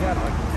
Yeah,